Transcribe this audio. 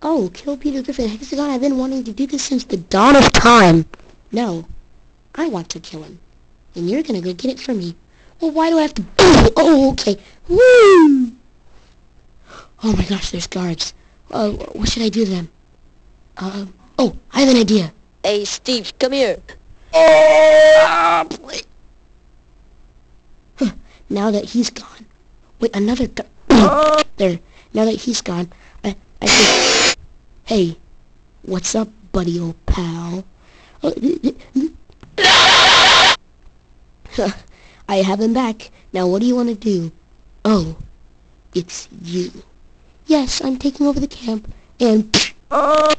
Oh, kill Peter Griffin. Hexagon, I've been wanting to do this since the dawn of time. No, I want to kill him. And you're gonna go get it for me. Well, why do I have to... Oh, okay. Woo! Oh my gosh, there's guards. Uh, what should I do to them? Um, oh, I have an idea. Hey, Steve, come here. Oh. Huh, now that he's gone. Wait, another gu- There. Now that he's gone, I, I think... Hey, what's up, buddy old pal? Oh, I have him back. Now what do you want to do? Oh, it's you. Yes, I'm taking over the camp, and... Oh.